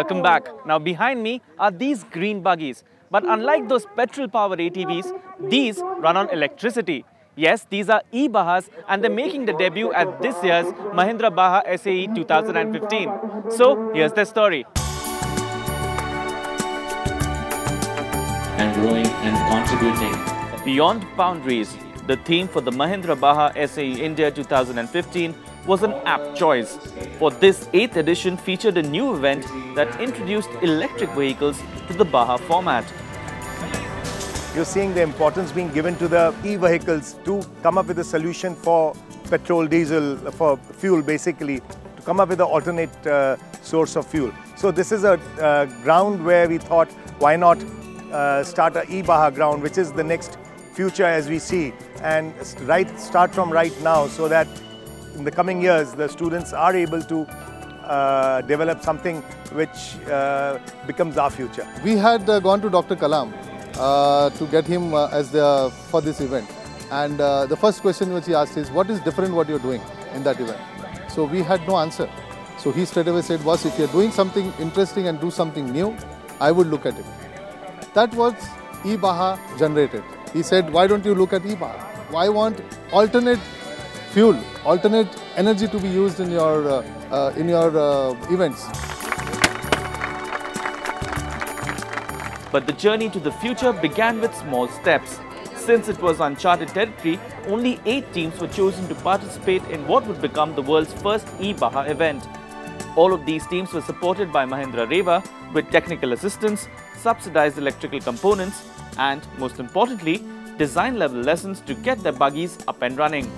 Welcome back. Now behind me are these green buggies. But unlike those petrol-powered ATVs, these run on electricity. Yes, these are e-Bajas and they're making the debut at this year's Mahindra Baja SAE 2015. So here's their story. and growing and contributing. Beyond Boundaries, the theme for the Mahindra Baja SAE India 2015 was an apt choice. For this 8th edition featured a new event that introduced electric vehicles to the Baja format. You're seeing the importance being given to the e-vehicles to come up with a solution for petrol, diesel, for fuel basically, to come up with an alternate uh, source of fuel. So this is a uh, ground where we thought, why not uh, start a e-Baja ground, which is the next future as we see, and right start from right now so that in the coming years the students are able to uh, develop something which uh, becomes our future. We had uh, gone to Dr. Kalam uh, to get him uh, as the for this event, and uh, the first question which he asked is, "What is different? What you're doing in that event?" So we had no answer. So he straight away said, "Was if you're doing something interesting and do something new, I would look at it." That was e-Baja generated. He said, "Why don't you look at e-Baja? Why want alternate fuel, alternate energy to be used in your uh, uh, in your uh, events?" But the journey to the future began with small steps. Since it was uncharted territory, only eight teams were chosen to participate in what would become the world's first e-Baja event. All of these teams were supported by Mahindra Reva with technical assistance, subsidized electrical components, and most importantly, design level lessons to get their buggies up and running.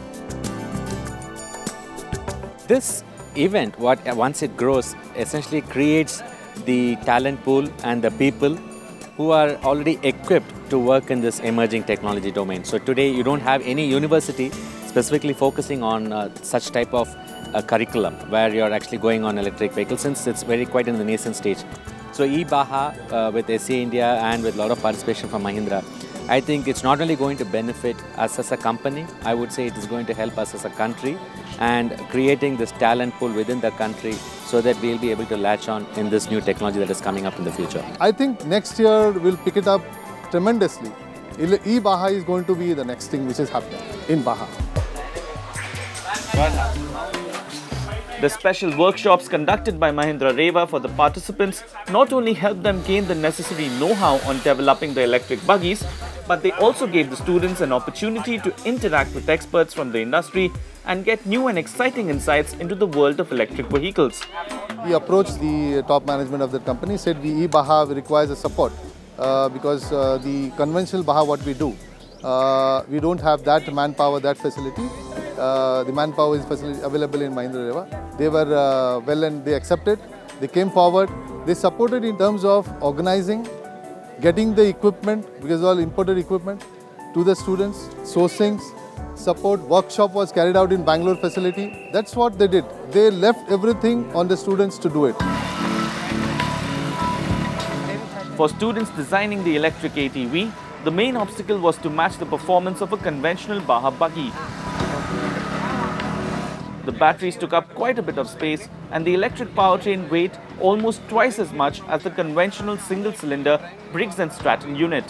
This event, what once it grows, essentially creates the talent pool and the people who are already equipped to work in this emerging technology domain. So today you don't have any university specifically focusing on uh, such type of uh, curriculum where you're actually going on electric vehicles since it's very quite in the nascent stage. So e-Baja uh, with SAE India and with a lot of participation from Mahindra, I think it's not only going to benefit us as a company, I would say it is going to help us as a country and creating this talent pool within the country so that we'll be able to latch on in this new technology that is coming up in the future. I think next year we'll pick it up tremendously. E-Baja is going to be the next thing which is happening in Baja. The special workshops conducted by Mahindra Reva for the participants not only helped them gain the necessary know-how on developing the electric buggies, but they also gave the students an opportunity to interact with experts from the industry and get new and exciting insights into the world of electric vehicles. We approached the top management of the company, said the e-Baja requires a support uh, because uh, the conventional Baja what we do, uh, we don't have that manpower, that facility. Uh, the manpower is available in Mahindra Reva. They were uh, well and they accepted. They came forward. They supported in terms of organizing, getting the equipment because all imported equipment to the students, sourcing, support workshop was carried out in Bangalore facility. That's what they did. They left everything on the students to do it. For students designing the electric ATV, the main obstacle was to match the performance of a conventional Baja buggy. The batteries took up quite a bit of space and the electric powertrain weighed almost twice as much as the conventional single-cylinder Briggs & Stratton unit.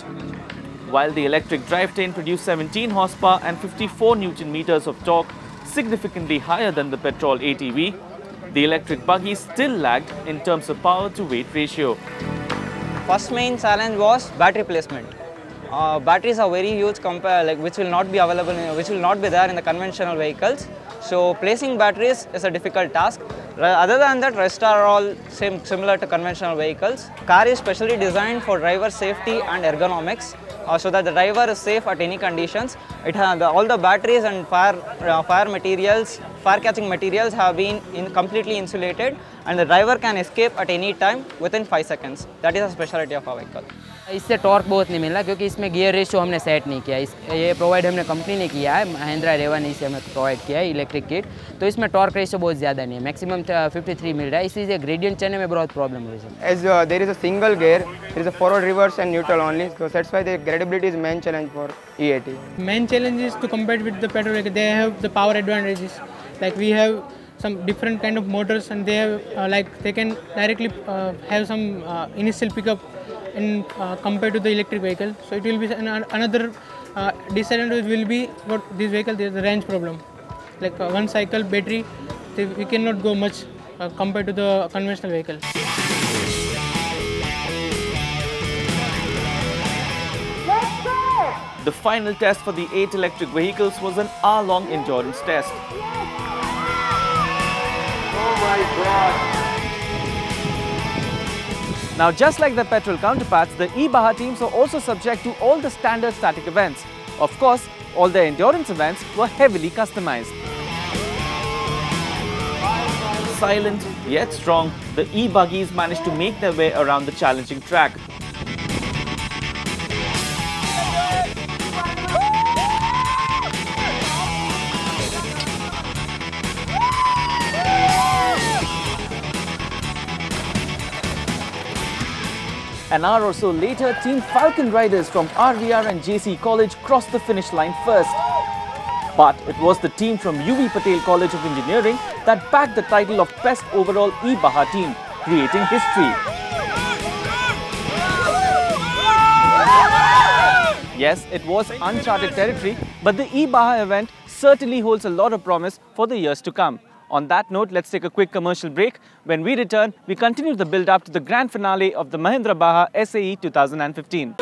While the electric drivetrain produced 17 horsepower and 54 newton meters of torque, significantly higher than the petrol ATV, the electric buggy still lagged in terms of power to weight ratio. First main challenge was battery placement. Uh, batteries are very huge like which will not be available in, which will not be there in the conventional vehicles so placing batteries is a difficult task. Other than that rest are all same similar to conventional vehicles. Car is specially designed for driver safety and ergonomics uh, so that the driver is safe at any conditions. It has the, all the batteries and fire uh, fire materials fire catching materials have been in completely insulated and the driver can escape at any time within 5 seconds. That is a specialty of our vehicle इससे torque बहुत नहीं मिला क्योंकि इसमें gear ratio हमने set नहीं किया। इस ये प्रोवाइड हमने कंपनी ने किया है महिंद्रा रेवन इसे हमने प्रोवाइड किया है इलेक्ट्रिक किट तो इसमें टॉर्क रेशो बहुत ज़्यादा नहीं है। मैक्सिमम 53 uh, मिल रहा है। इसलिए ग्रेडियंट चलने में बहुत प्रॉब्लम हो रही है as there is a single gear there is a forward reverse and neutral only so that's why the gradeability is main challenge for E A T main challenge is to compare with the petrol they have the power advantages like we have some different kind of motors and they have uh, like they can directly uh, have some uh, initial pickup in uh, compared to the electric vehicle. So it will be an, another uh, disadvantage will be what this vehicle there is the range problem. Like uh, one cycle battery, they, we cannot go much uh, compared to the conventional vehicle. The final test for the eight electric vehicles was an hour-long endurance test. Now, just like their petrol counterparts, the e-Baja teams are also subject to all the standard static events. Of course, all their endurance events were heavily customized. Silent yet strong, the e-buggies managed to make their way around the challenging track. An hour or so later, Team Falcon riders from RVR and JC College crossed the finish line first. But it was the team from UV Patel College of Engineering that bagged the title of Best Overall E-Baja team, creating history. Yes, it was uncharted territory, but the E-Baja event certainly holds a lot of promise for the years to come. On that note, let's take a quick commercial break. When we return, we continue the build up to the grand finale of the Mahindra Baja SAE 2015.